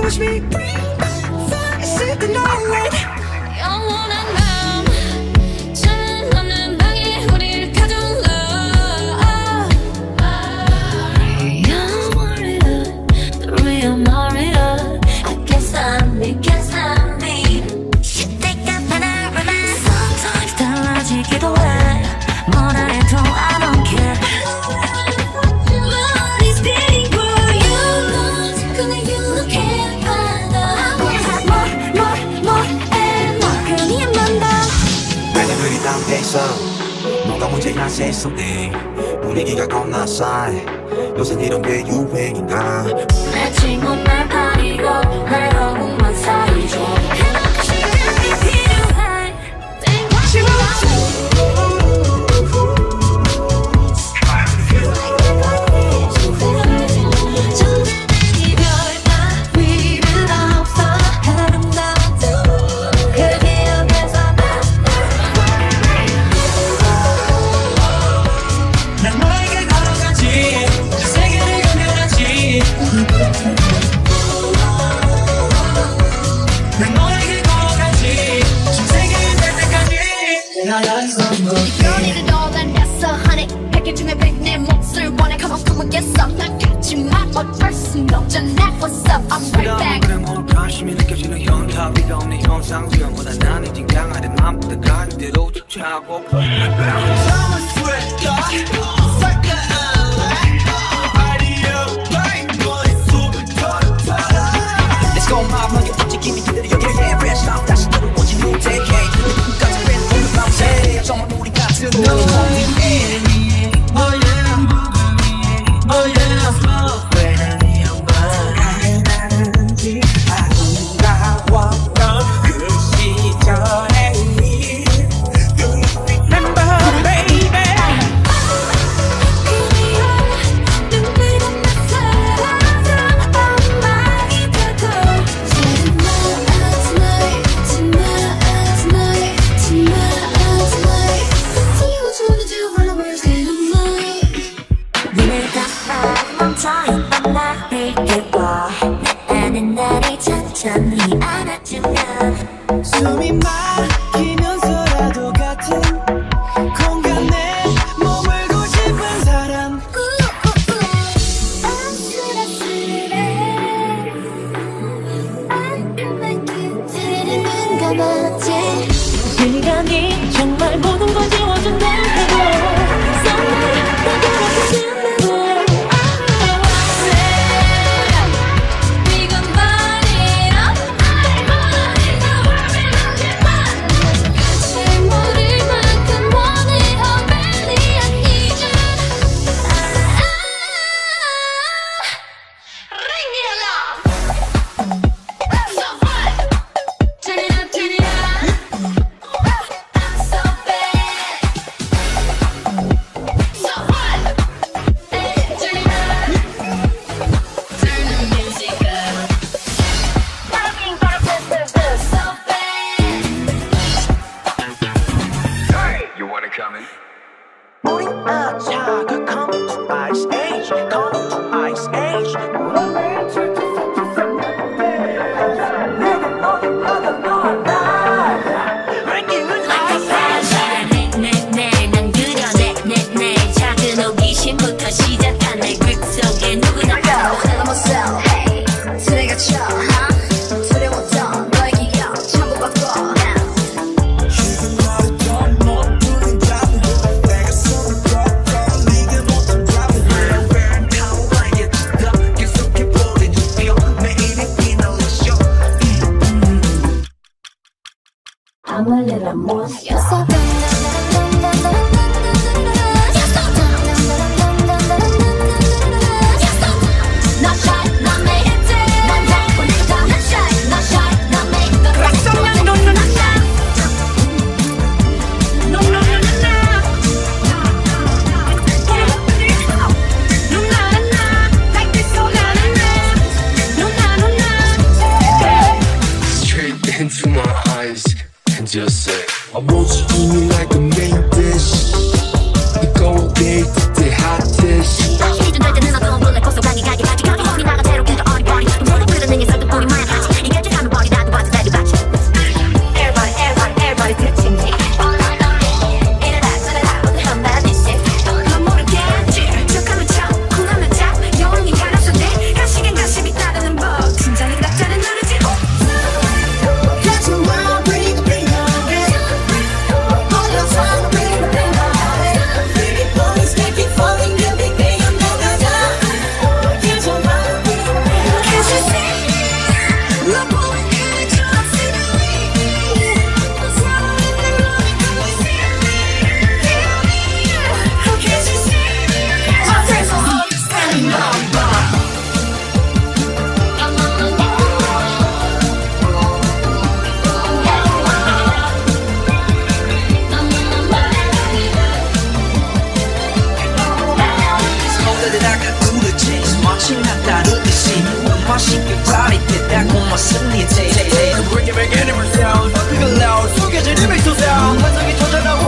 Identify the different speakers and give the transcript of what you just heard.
Speaker 1: Watch me breathe,
Speaker 2: fire sitting on it. Can I
Speaker 3: say something? 분위기가 겁나 싸해 요새 이런 게 유행인가
Speaker 2: 내 친구만 아니고 외로움만
Speaker 1: 사이좋게 I eyes on the
Speaker 4: Girl need it all and that's a honey 해결중에 백내 몫을 원해 Come on come on get some 난 같지만 어쩔순 없잖아 What's up I'm right back
Speaker 5: 그럼 오늘 관심이 느껴지는 현타 위가 없는 현상 수영보다 나는 긴장하는
Speaker 1: time 만나릴게봐 나는
Speaker 2: 나를 천천히 안아주면
Speaker 1: 숨이 막
Speaker 2: amor. しおましくバリてたこますにて Bring it
Speaker 1: back anywhere sound
Speaker 2: Look aloud 속여진 이미 소상 환상이
Speaker 6: 터져나와